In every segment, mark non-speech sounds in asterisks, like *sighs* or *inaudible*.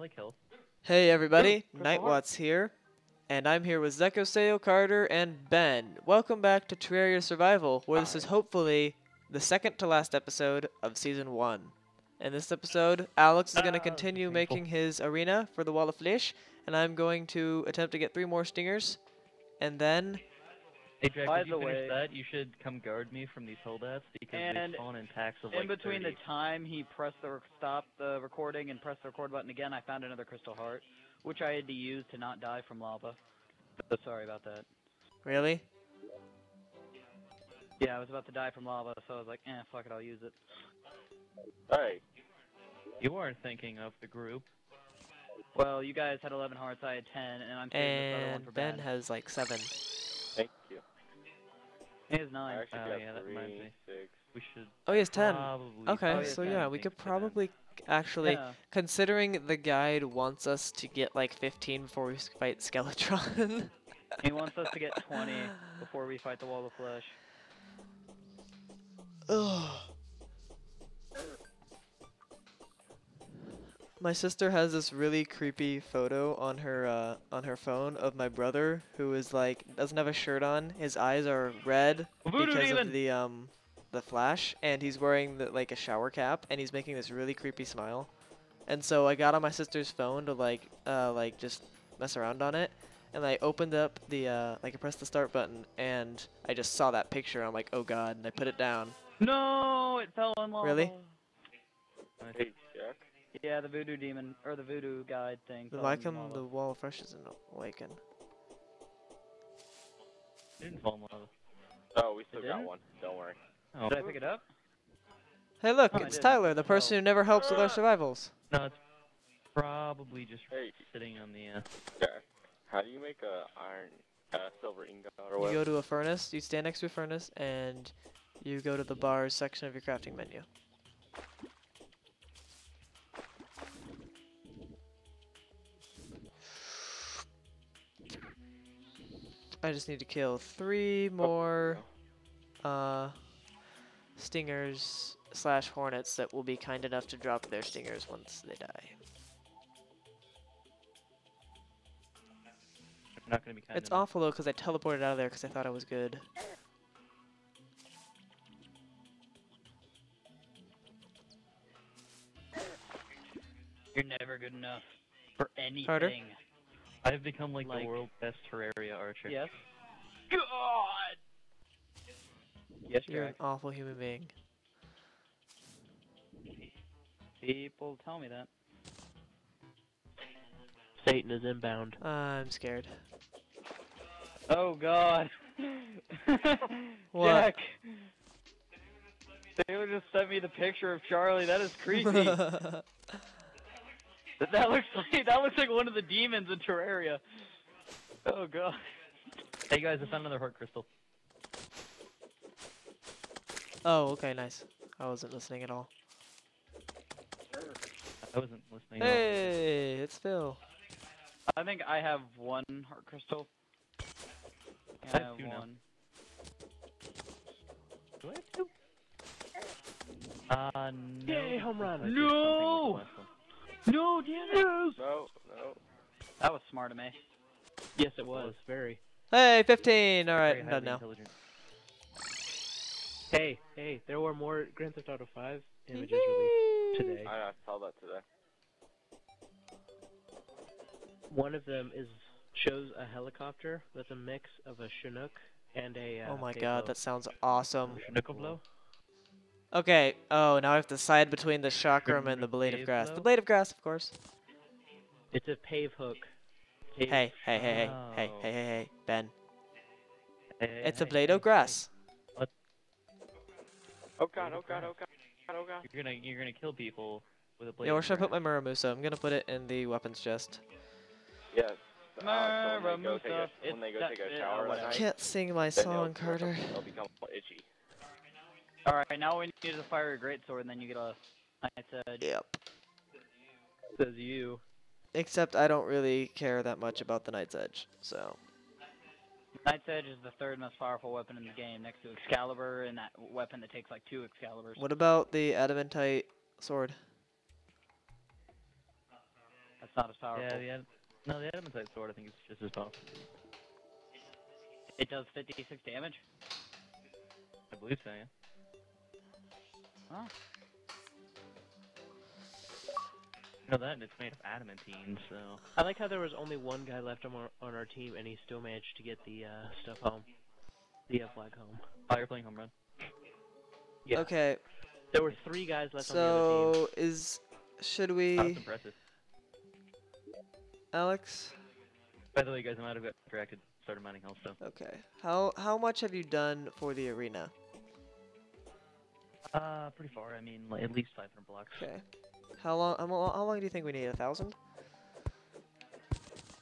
like health. Hey everybody, Crystal Nitewatz here, and I'm here with Zecaseo Carter and Ben. Welcome back to Terraria Survival, where this is hopefully the second to last episode of Season 1. In this episode, Alex is going to Ah, continue making his arena for the Wall of Flesh, and I'm going to attempt to get three more stingers, and then... Hey, Jack, By if you the finish way, that, you should come guard me from these holdouts because they spawn in packs of like In between 30. the time he pressed the stop the recording and pressed the record button again, I found another crystal heart, which I had to use to not die from lava. So sorry about that. Really? Yeah, I was about to die from lava, so I was like, eh, fuck it, I'll use it. Hey. You are thinking of the group. Well, you guys had 11 hearts, I had 10, and I'm saving and this other one for Ben. Ben has like 7. He has 9. actually Oh, got yeah, that reminds me. six. We should Oh, he has ten. Okay, Oh, so 10 yeah, we could probably actually... Yeah. Considering the guide wants us to get like 15 before we fight Skeletron. *laughs* He wants us to get 20 before we fight the Wall of Flesh. *sighs* Ugh. My sister has this really creepy photo on her uh, on her phone of my brother who is like doesn't have a shirt on. His eyes are red Voodoo because demon! of the um the flash, and he's wearing the, like a shower cap, and he's making this really creepy smile. And so I got on my sister's phone to like uh like just mess around on it, and I opened up the uh like I pressed the start button, and I just saw that picture. I'm like, oh god, and I put it down. No, it fell in lava. Really? Hey, Jack. Yeah, the voodoo demon, or the voodoo guide thing. Then fell why in the wall of flesh isn't awakened? Didn't fall in lava. Oh, we still got one. Don't worry. Oh, Did I pick it up? Hey, look, Oh, it's. Tyler, the person Oh. who never helps with our survivals. no, it's probably just Hey, sitting on the. Uh, Jack. How do you make a iron, uh, silver ingot or whatever? You go to a furnace, you stand next to a furnace, and you go to the bars section of your crafting menu. I just need to kill three more uh, stingers slash hornets that will be kind enough to drop their stingers once they die. I'm not gonna be kind It's enough. awful though because I teleported out of there because I thought I was good. You're never good enough for anything. Carter? I've become like, Like- the world's best Terraria archer. Yes. God. Yes, You're an awful human being. People tell me that. Satan is inbound. Uh, I'm scared. Oh God. *laughs* What? Jack. Taylor just sent me the picture of Charlie. That is creepy. *laughs* that, *laughs* that looks like that looks like one of the demons in Terraria. Oh God. Hey guys, I found another heart crystal. oh, okay, nice. I wasn't listening at all. I wasn't listening. at all. Hey, it's Phil. I think I have one heart crystal. I I have have two now. one. Do I have two? Uh, no. Yay, home because run. I did something with the No! Last one. No, damn! No, no. That was smart of me. Yes, it was. Very. Hey, 15. All right, I'm done now. Hey, hey, there were more Grand Theft Auto 5 images released today. I, I saw that today. One of them is shows a helicopter with a mix of a Chinook and a. Uh, Oh my Payload. god, that sounds awesome. Nickel blow? Okay, oh, now I have to decide between the chakram and the blade of Dave, grass. The blade of grass, of course. It's a pave hook. Pave- Hey, hey, hey, hey, hey, Oh. hey, hey, hey, Ben. Hey, It's a blade hey, of grass. Oh god, oh god, oh god, oh god. hey. You're gonna you're gonna kill people with a blade. Yeah, where should I put my Muramasa? I'm gonna put it in the weapons chest. Yes. Uh, so when they go Muramasa, take a, they go take a shower. I can't sing my song, Carter. They'll become itchy. All right, now we need to fiery greatsword, and then you get a night's edge. Yep. Says you. Except I don't really care that much about the Night's Edge, so. Night's edge is the third most powerful weapon in the game, next to Excalibur, and that weapon that takes like two Excaliburs. What about the Adamantite sword? That's not as powerful. Yeah, the ad- no, the adamantite sword I think is just as powerful. It does 56 damage. I believe so. Yeah. Huh? No, that and it's made of adamantine, so. I like how there was only one guy left on our, on our team, and he still managed to get the uh, stuff home. The uh, flag home. Oh, you're playing home run. Yeah. Okay, There were three guys left on the other team. so is should we? That's we, impressive. Alex? By the way, guys, I might have got distracted. Started mining Hellstone. Okay. How how much have you done for the arena? Uh, pretty far. I mean, like, at least 500 blocks. Okay. How long? How, how long do you think we need? A thousand?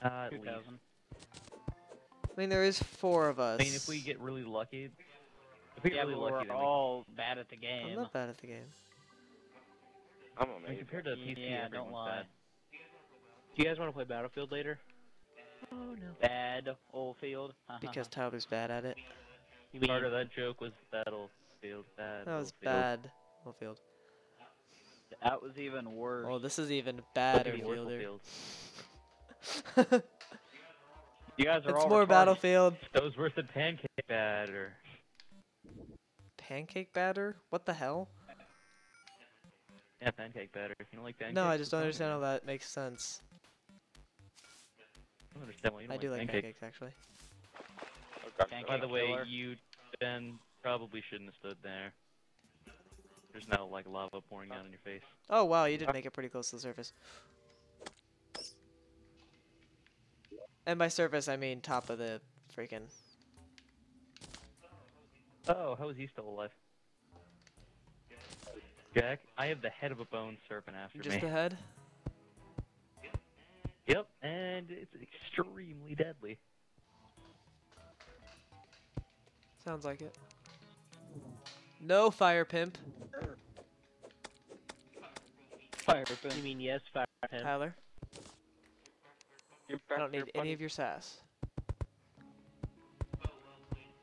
Uh, at 2000. I mean, there is four of us. I mean, if we get really lucky, if we get Yeah, really lucky, we're then we all bad at the game. I'm not bad at the game. I'm I mean, amazing. compared to PC, Yeah, don't lie. bad. Do you guys want to play Battlefield later? Oh no. Bad old field. *laughs* Because Tyler's bad at it. Part of that joke was Battlefield. Bad. That was Battlefield. bad. Field. that was even worse. Oh, this is even Look badder. Fielder. Battlefield. *laughs* you guys are it's all more retarded. Battlefield. That was worse than pancake batter. Pancake batter? What the hell? Yeah, pancake batter. You don't like pancakes? No, I just don't understand how that makes sense. I don't understand why you don't I like do like pancakes. pancakes actually. Oh, Pancake By the way, killer. you Ben probably shouldn't have stood there. There's now like lava pouring down on your face. Oh wow, you did make it pretty close to the surface. And by surface, I mean top of the freaking. Oh, how is he still alive? Jack, I have the head of a bone serpent after me. Just me. ahead. Yep, and it's extremely deadly. Sounds like it. No fire pimp, Fire pimp. You mean yes, fire pimp. Tyler. You're I don't need any of your sass.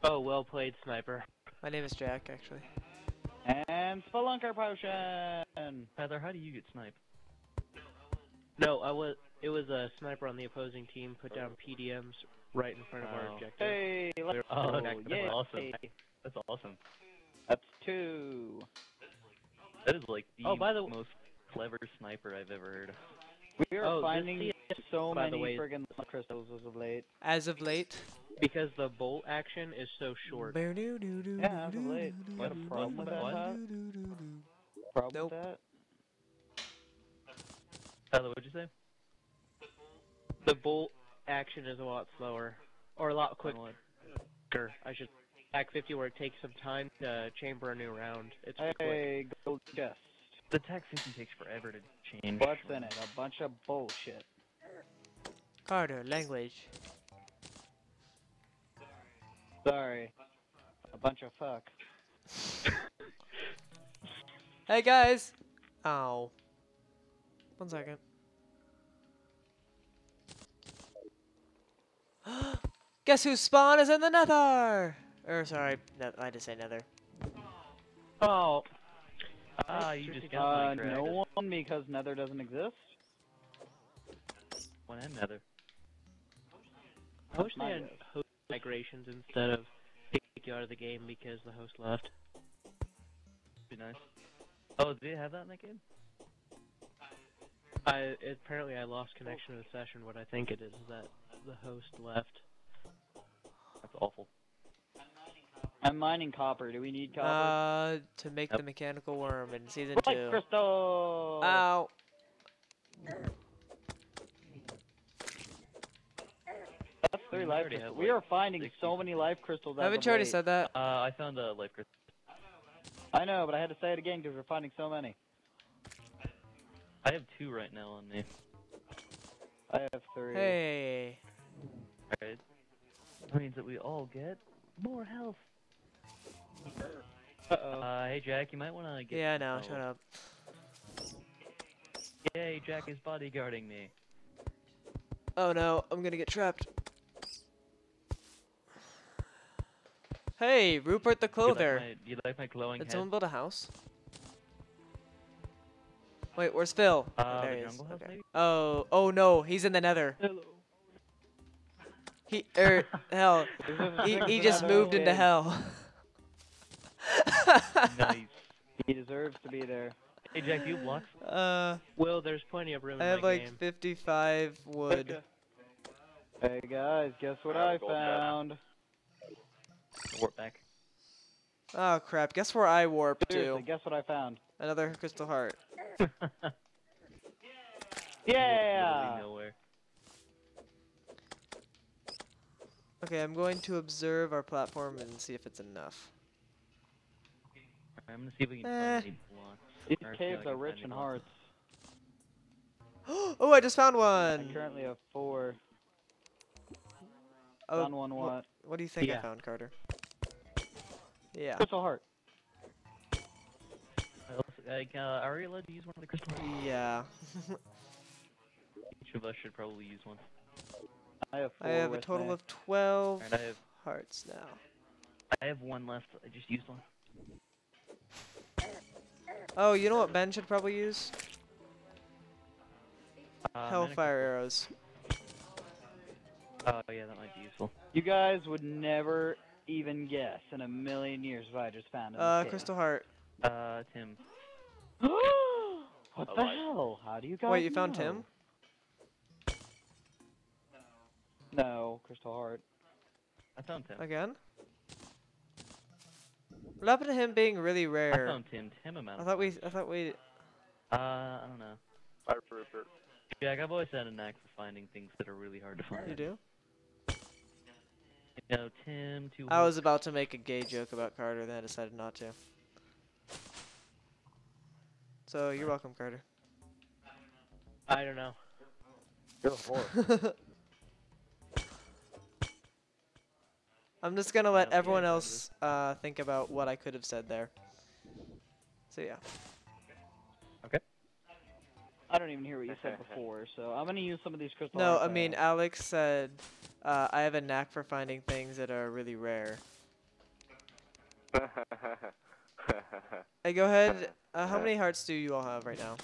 Oh, well played, sniper. My name is Jack, actually. And Spelunker Potion! Tyler, how do you get sniped? No, I was. It was a sniper on the opposing team put down PDMs right in front of our Oh. objective. Hey, let's Oh, go! that's Yay! awesome. That's awesome. That's two. That is like the, Oh, by the w- most clever sniper I've ever heard. of. We are Oh, finding so by the many way- friggin' crystals as of late. As of late. Because the bolt action is so short. Yeah, as of late. You got a problem with that, What? Pat? Problem Nope. with that? Tyler, what'd you say? The bolt action is a lot slower, or a lot quicker. I should. Act 50 where it takes some time to chamber a new round. It's quick. Hey, gold chest. The TAC 50 takes forever to change. What's in it? A bunch of bullshit. Carter, language. Sorry. A bunch of fuck. *laughs* Hey guys! Ow. One second. *gasps* Guess whose spawn is in the nether? Or sorry, ne- I just say nether. Oh, Ah, you just got Uh, like no one because Nether doesn't exist. One and nether. I wish they had guess. host migrations instead of kick you out of the game because the host left. Be nice. Oh, do they have that in that game? I apparently I lost connection to the session. What I think it is is that the host left. That's awful. I'm mining copper. Do we need copper? Uh, to make Yep. the mechanical worm in season Light two. crystal. Ow! That's three We life crystals. We like, are finding 60. so many life crystals. Haven't you already late. said that? Uh, I found a life crystal. I know, but I had to say it again because we're finding so many. I have two right now on me. I have three. Hey. Alright. That means that we all get more health. Uh oh. Uh, hey Jack, you might want to get. Yeah, no, oh, shut up. Yay, Jack is bodyguarding me. Oh no, I'm gonna get trapped. Hey, Rupert the You like Clothier. my- You like my glowing Did head? someone build a house? Wait, where's Phil? Uh, there the he is. house, Okay. Oh, oh no, he's in the nether. Hello. He, er, hell, *laughs* he, he just moved into hell. *laughs* *laughs* nice. He deserves to be there. Hey, Jack, do you have blocks? Uh, Will, there's plenty of room I in have like game. 55 wood. Hey guys, guess what I gold found? Warp back. Oh crap, guess where I warped Seriously, to? guess what I found? Another crystal heart. *laughs* *laughs* Yeah. Okay, I'm going to observe our platform and see if it's enough. I'm gonna see if we can Eh. find any blocks. These Or see if I caves can are rich in hearts. *gasps* oh, I just found I one. currently have four. Oh, found one wh- what? What do you think I found, Carter? Yeah. Crystal heart. Let's- Like, uh, are we allowed to use one of the crystal hearts? Yeah. Each of us should probably use one. I have four I have a total me. of 12 Alright, I have hearts now. I have one left. I just used one. Oh, you know what Ben should probably use? Uh, Hellfire arrows. Oh yeah, that might be useful. You guys would never even guess in a million years if I just found. In Uh, crystal heart. Uh, Tim. *gasps* what the Alive. hell? How do you guys Wait, you found know? Tim? No, crystal heart. I found Tim. Again? What happened to him being really rare? I rare? found Tim. Tim amount. I thought we, I thought we, Uh, I don't know. Bye, Rupert. Jack, I've always had a knack for finding things that are really hard to find. you do? You know, Tim. Two. I was about to make a gay joke about Carter, then I decided not to. So, you're welcome, Carter. I don't know. You're a whore. *laughs* I'm just gonna let Yeah, everyone yeah, else uh, think about what I could have said there. So yeah. Okay. I don't even hear what you said *laughs* before, so I'm gonna use some of these crystal No, I mean have. Alex said uh, I have a knack for finding things that are really rare. *laughs* Hey, go ahead. Uh, how many hearts do you all have right now?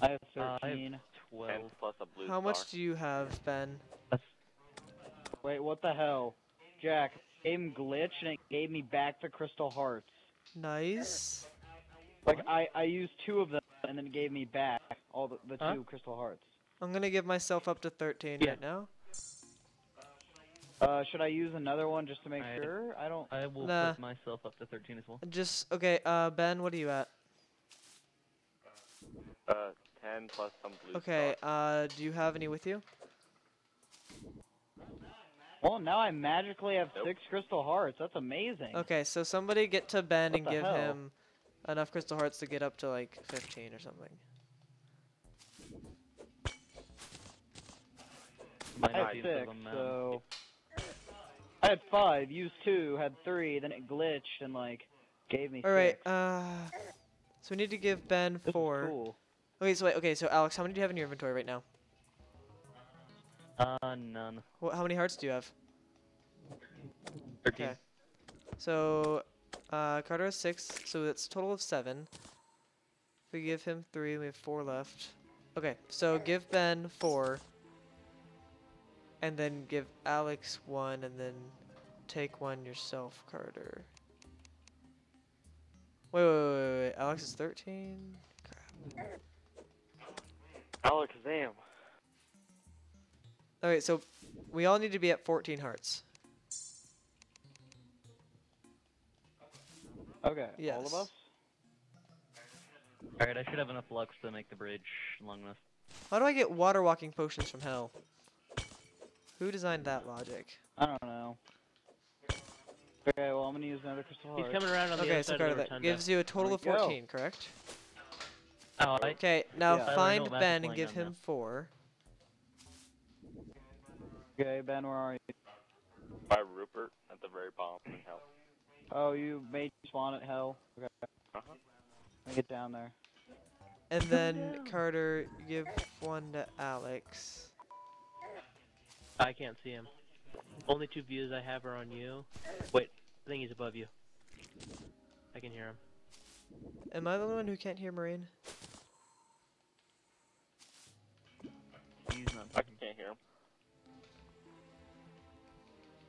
I have Uh, I have Twelve. and plus a blue How much do you have, Ben? Wait, what the hell? Jack, game glitched and it gave me back the crystal hearts. Nice. Like I, I used two of them and then it gave me back all the, the Huh? two crystal hearts. I'm gonna give myself up to 13 Yeah. right now. Uh, should I use another one just to make I- sure? I don't. I will Nah. put myself up to 13 as well. Just okay. Uh, Ben, what are you at? Uh, 10 plus some blue Okay. star. Uh, do you have any with you? Well, now I magically have Nope. six crystal hearts. That's amazing. Okay, so somebody get to Ben What and give hell? him enough crystal hearts to get up to like 15 or something. Might I had six, I'm, so I had five, used two, had three, then it glitched and like gave me All right. six. Uh, so we need to give Ben This four. cool. Okay, so wait. Okay, so Alex, how many do you have in your inventory right now? Uh, none. Wh- how many hearts do you have? 13. Okay. So, uh, Carter has six, so that's a total of seven. If we give him three, we have four left. Okay, so give Ben four. And then give Alex one, and then take one yourself, Carter. Wait, wait, wait, wait, wait. Alex is 13? Crap. Alex, damn. Alright, so we all need to be at 14 hearts. Okay, yes. all of us. Alright, I should have enough lux to make the bridge long enough. How do I get water walking potions from hell? Who designed that logic? I don't know. Okay, well I'm gonna use another crystal heart. He's coming around on the Okay, other so side Carter, of the that rotunda. gives you a total we of go. 14, correct? Oh, I, Okay, now Yeah. Find Ben and give him now. 4. Okay, Ben, where are you? By Rupert at the very bottom of hell. Oh, you made spawn at hell. Okay, Uh-huh. let me get down there. And then Carter, give one to Alex. I can't see him. Only two views I have are on you. Wait, I think he's above you. I can hear him. Am I the only one who can't hear Marine?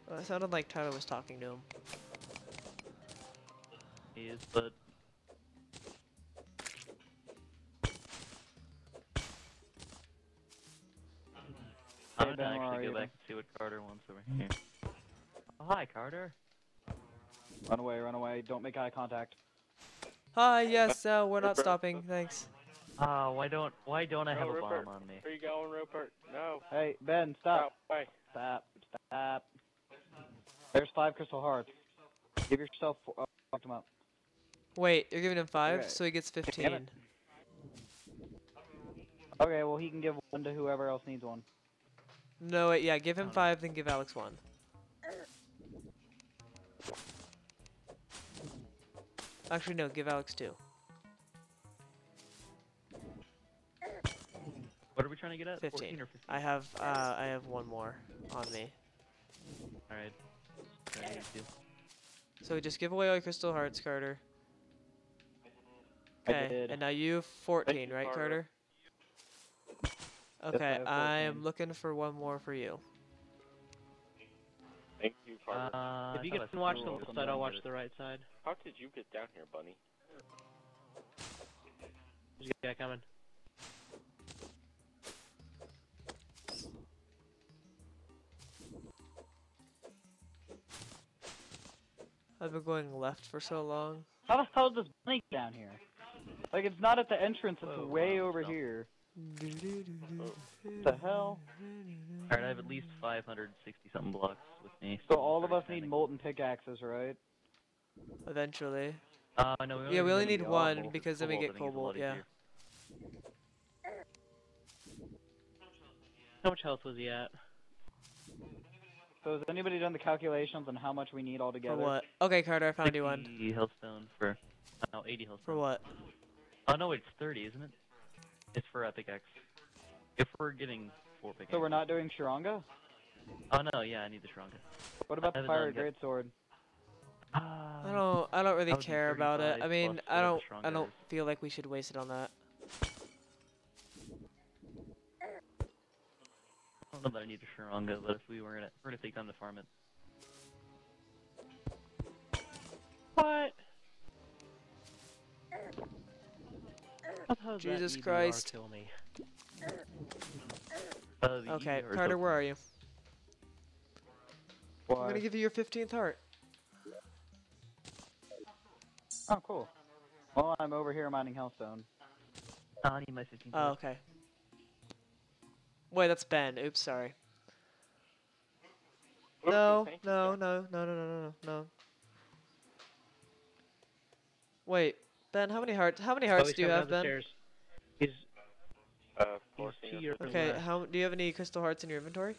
Well, it sounded like Tyler was talking to him. He is, but I'm gonna Ben, actually go back and see what Carter wants over here. Oh, hi, Carter. Run away, run away. Don't make eye contact. Hi, yes, uh, we're not Rupert. stopping, thanks. Ah, why don't why don't I No, have a bomb on me? Where you going, Rupert? No. Hey, Ben, Stop. stop. Wait. Stop. Stop. There's five crystal hearts. Give yourself. Four, uh, fuck them up. Wait, you're giving him five, Okay. so he gets 15. Okay, well he can give one to whoever else needs one. No, wait, yeah, give him five, then give Alex one. Actually, no, give Alex two. What are we trying to get at? 15. 14 or 15? I have, uh, I have one more on me. Alright. Alright, you do. So just give away all your crystal hearts, Carter. Okay, and now you have 14, you, right, Carter. Carter? Okay, I am looking for one more for you. Thank you, Carter. Uh, if you I can watch the left side, I'll watch the right side. How did you get down here, Bunny? There's a guy coming. I've been going left for so long. How the hell does Bunny get down here? Like it's not at the entrance. It's Whoa, way wow, over so- here. Oh. What the hell? Alright, I have at least 560 something blocks with me. So all of I'm us need molten pickaxes, right? Eventually. Uh, no, we Yeah, we only really need one cobalt. because then we get I think, is a lot cobalt, yeah. easier. How much health was he at? So has anybody done the calculations on how much we need For altogether? what? Okay, Carter, I found you one. 60 hellstone for. Uh, no, 80 hellstone. For what? Oh no, it's 30, isn't it? It's for Epic X. If we're getting four pickaxes. So we're not doing Sharanga? Oh no, yeah, I need the Sharanga. What about the haven't done pirate greatsword? Ah, I don't I don't really that would be care about it. I mean, I don't I don't feel like we should waste it on that. I don't know that I need a Sharanga, but if we were gonna, we're gonna take time to farm it. What? How the hell does that Jesus Christ. Kill me. Uh, Okay, EBR Carter, up- where are you? I'm gonna give you your 15th heart. Oh, cool. Well, I'm over here mining hellstone. I need my 15. Oh, okay. Wait, that's Ben. Oops, sorry. Okay, No, no, no, no, no, no, no, no. Wait, Ben, how many hearts? How many oh, hearts do you have, Ben? stairs. He's Uh, 14 to or your 15. Okay, how do you have any crystal hearts in your inventory?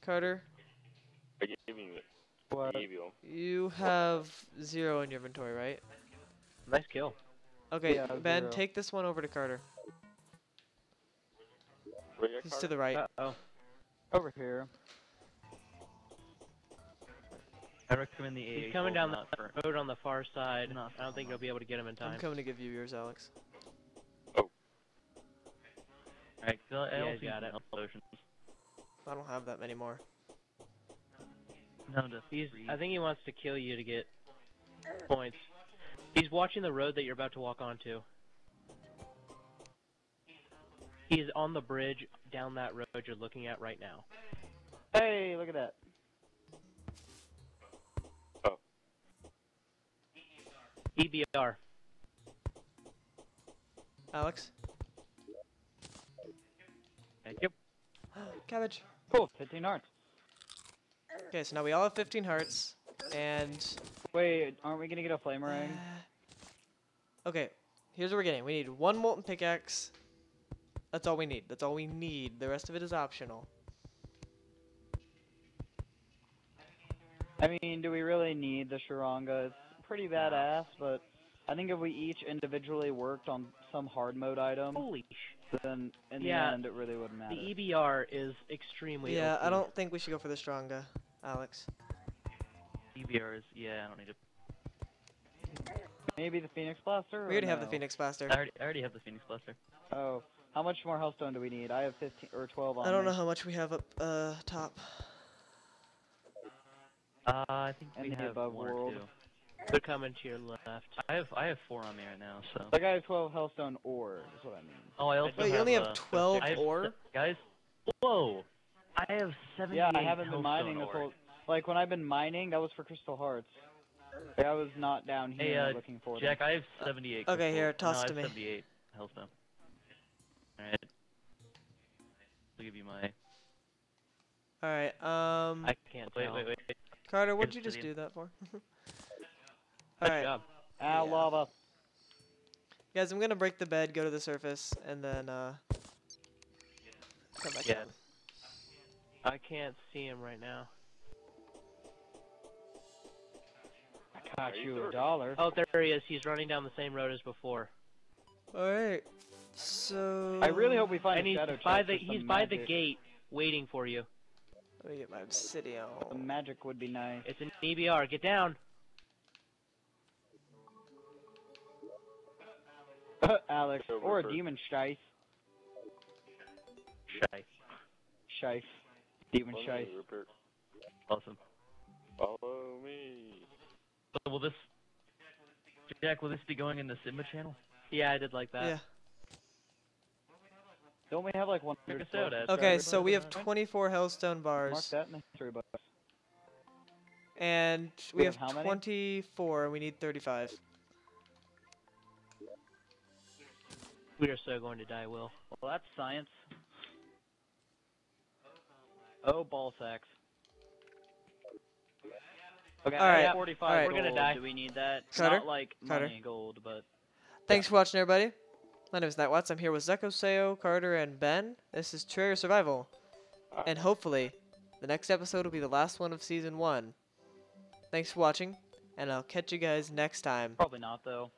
Carter, I you it. What? I gave you 'em. you have zero in your inventory, right? Nice kill. Okay, Yeah, Ben, zero. take this one over to Carter. Where you at, He's to the right. Uh oh. Over here. I recommend the AA. He's coming down not for- the road on the far side. Not I don't think for- you'll be able to get him in time. I'm coming to give you yours, Alex. Oh. Alright, so I Yeah, also you got it. health. I don't have that many more. No, just He's. I think he wants to kill you to get points. He's watching the road that you're about to walk onto. He is on the bridge down that road you're looking at right now. Hey, look at that. Oh. EBR. Alex? Thank you. *gasps* Cabbage. Cool, 15 hearts. Okay, so now we all have 15 hearts, and... Wait, aren't we gonna get a flame ring? Uh, okay, here's what we're getting. We need one molten pickaxe. That's all we need. That's all we need. The rest of it is optional. I mean, do we really need the Sharanga? It's pretty badass, but I think if we each individually worked on some hard mode item, Holy then in Yeah, the end it really wouldn't matter. The EBR is extremely. yeah, OP. I don't think we should go for the Sharanga, Alex. EBR is, yeah, I don't need it. Maybe the Phoenix Blaster? We or already have the? Phoenix Blaster. I already, I already have the Phoenix Blaster. Oh, how much more Hellstone do we need? I have 15 or 12 on I don't me. know how much we have up uh top. Uh, I think In we have above one world. or two. They're coming to your left. I have I have four on me right now. So. Like I have 12 Hellstone ore, is what I mean. Oh, I also Wait, you have, only uh, have 12 I have ore? guys. Whoa! I have seventy. Yeah, I haven't been mining this whole. Like when I've been mining, that was for crystal hearts. Like, I was not down Hey, here uh, looking for Jack, I have seventy-eight. Okay, crystal- here, toss no, I to have me. Seventy-eight hellstone. I'll give you my. All right. Um, I can't Wait, tell. Oh. wait, wait. Carter, what'd it's you just Gideon. do that for? All right. *laughs* Good right, job. Ah, Yeah. lava. guys, I'm gonna break the bed, go to the surface, and then uh, come back Yeah. down. I can't see him right now. I got Are you you a dollar. Oh, there he is. He's running down the same road as before. All right. So I really hope we find and a he's by the he's by the gate waiting for you. Let me get my obsidian. The magic would be nice. It's an EBR. Get down. *laughs* Alex, or a demon shice. Shy. Shice. Demon Follow shice. me, Awesome. Follow me. So will this? Jack, will this be going in the Simba channel? Yeah, I did like that. Yeah. Don't we have like one? Check us uh, Okay, so we have 24 hellstone Mark bars, that in the history book. and we We have have 24, and we need 35. We are so going to die, Will. Well, that's science. Oh, ball sacks. Okay, All I 45 all right. We're gonna die. Do we need that? Cutter? Not like Cutter? money gold, but Thanks for watching, everybody. My name is Nitewatz. I'm here with Zecaseo, Carter, and Ben. This is Terraria Survival, and hopefully, the next episode will be the last one of season one. Thanks for watching, and I'll catch you guys next time. probably not though.